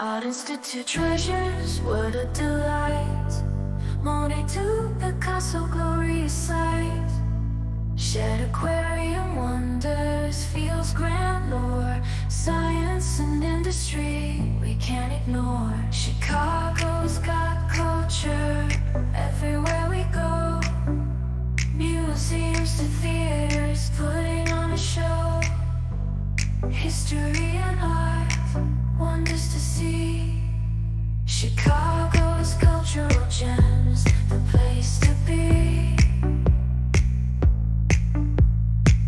Art Institute treasures, what a delight. Monet to Picasso, glorious sight. Shedd aquarium wonders, feels grand lore. Science and industry, we can't ignore. Chicago's got culture, everywhere we go. Museums to theaters, putting on a show. History and